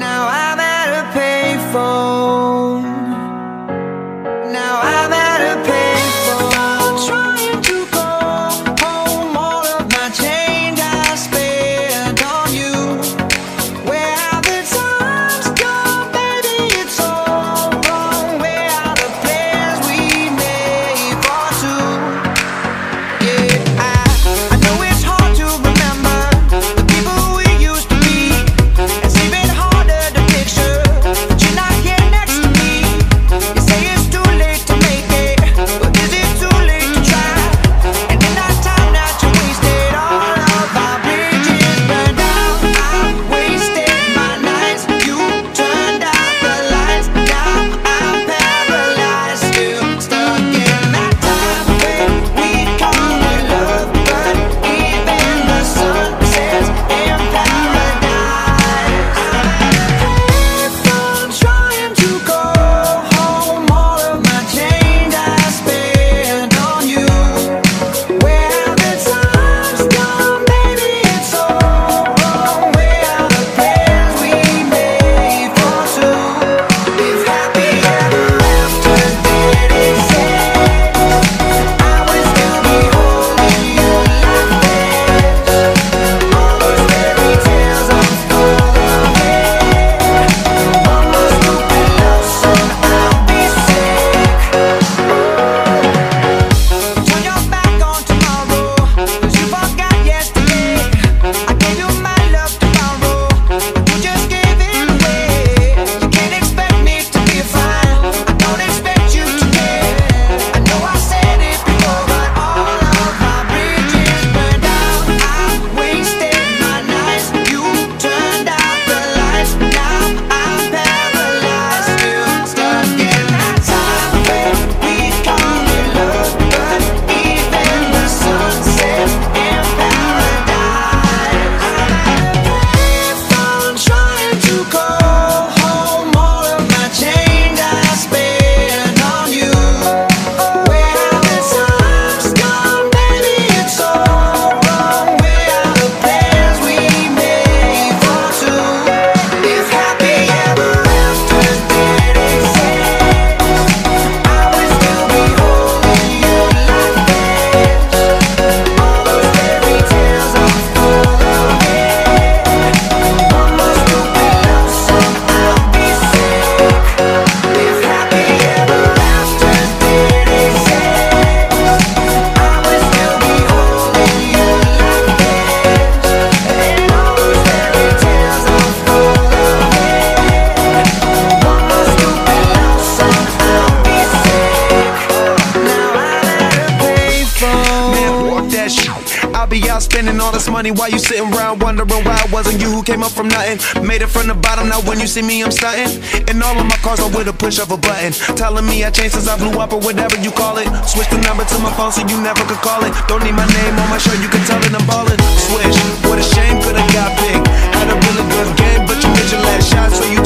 Now I'm at a payphone. Now I'm at a payphone. I'm Trying to call home, all of my change. all this money while you sitting around wondering why it wasn't you who came up from nothing. Made it from the bottom, now when you see me, I'm stunting. And all of my cars are with a push of a button. Telling me I changed since I blew up or whatever you call it. Switch the number to my phone so you never could call it. Don't need my name on my shirt, you can tell it I'm ballin'. Switch, what a shame, could I got big. Had a really good game, but you missed your last shot, so you